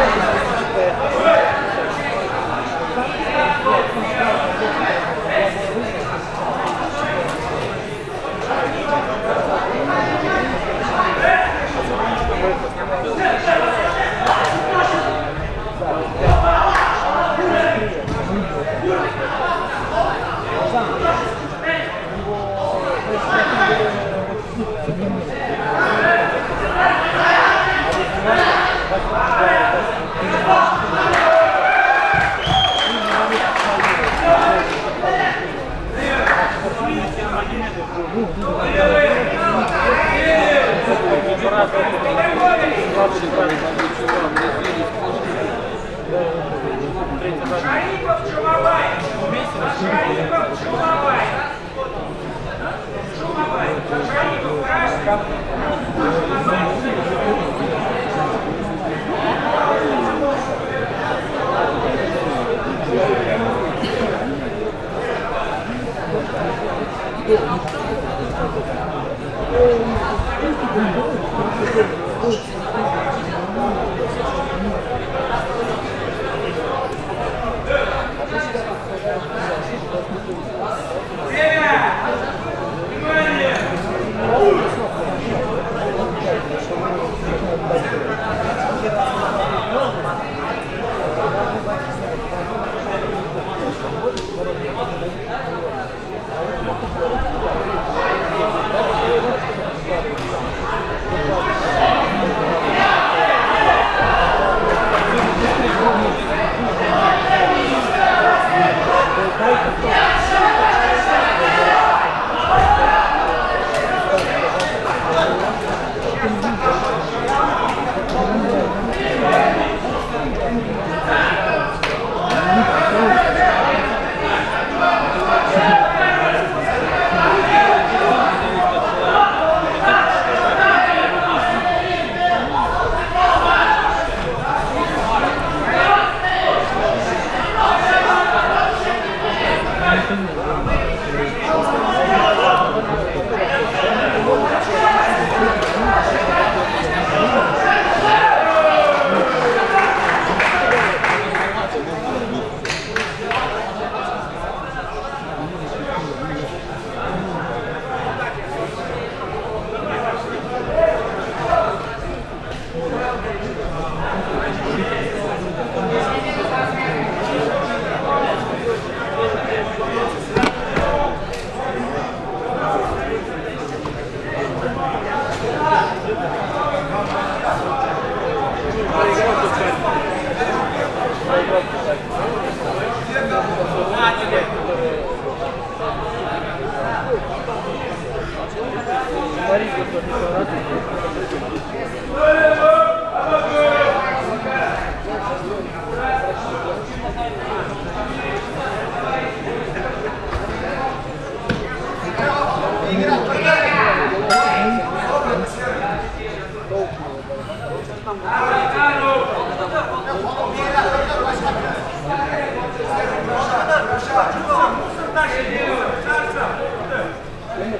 сторона обращается. Да, вот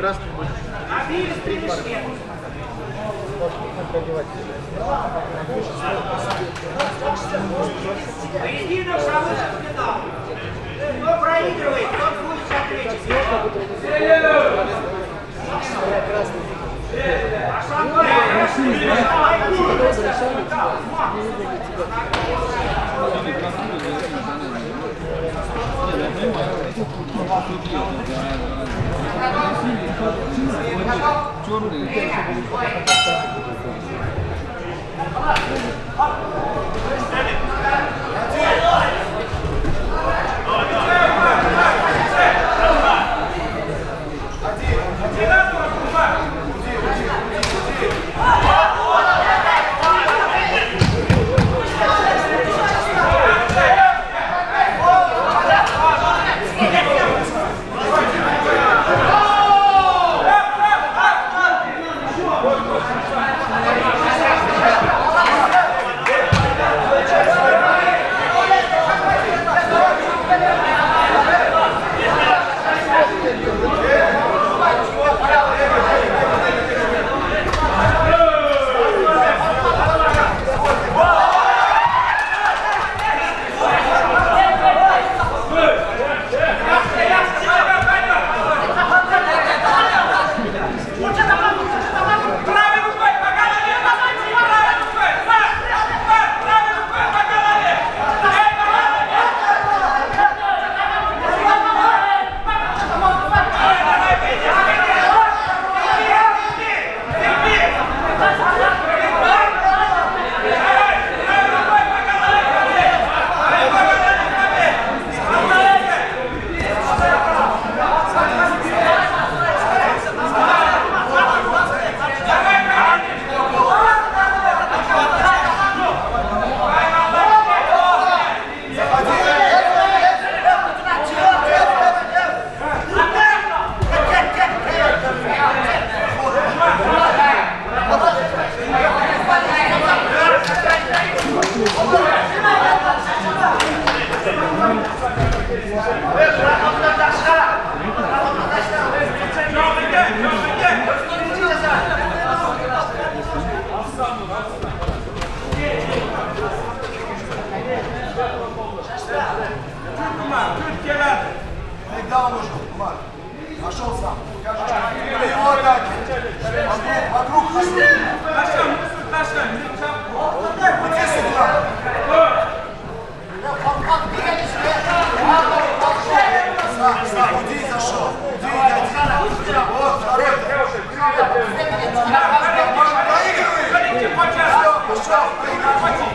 прекрасный будет. Поединок самый финал. Кто проигрывает, тот будет ответить. Красный. 주어는 일단 써보고 Когда он ушел? Марк. Нашел сам. Покажи. Его атаки. Вокруг. Вокруг. Наша, наша. Подай, сюда. Уди зашел. Уди, дядя. Вот, второй. Проигрывай. Пошел, проигрывай.